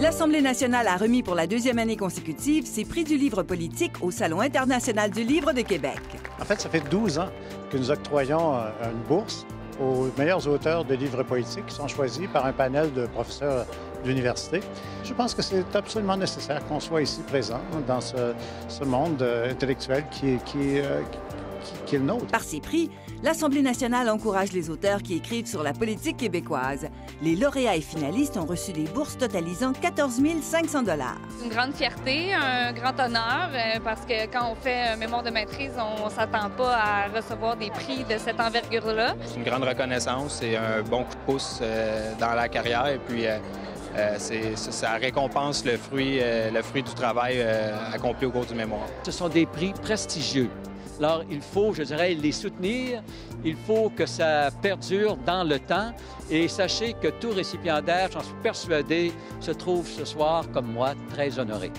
L'Assemblée nationale a remis pour la deuxième année consécutive ses prix du livre politique au Salon international du livre de Québec. En fait, ça fait 12 ans que nous octroyons euh, une bourse aux meilleurs auteurs de livres politiques qui sont choisis par un panel de professeurs d'université. Je pense que c'est absolument nécessaire qu'on soit ici présent dans ce, monde euh, intellectuel qui, qui, euh, qui, est le nôtre. Par ces prix, l'Assemblée nationale encourage les auteurs qui écrivent sur la politique québécoise. Les lauréats et finalistes ont reçu des bourses totalisant 14 500 C'est une grande fierté, un grand honneur, euh, parce que quand on fait un mémoire de maîtrise, on ne s'attend pas à recevoir des prix de cette envergure-là. C'est une grande reconnaissance et un bon coup de pouce euh, dans la carrière. Et puis, euh, ça récompense le fruit, le fruit du travail accompli au cours du mémoire. Ce sont des prix prestigieux. Alors, il faut, je dirais, les soutenir. Il faut que ça perdure dans le temps. Et sachez que tout récipiendaire, j'en suis persuadé, se trouve ce soir, comme moi, très honoré.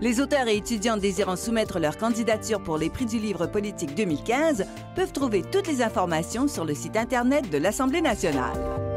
Les auteurs et étudiants désirant soumettre leur candidature pour les prix du livre politique 2015 peuvent trouver toutes les informations sur le site Internet de l'Assemblée nationale.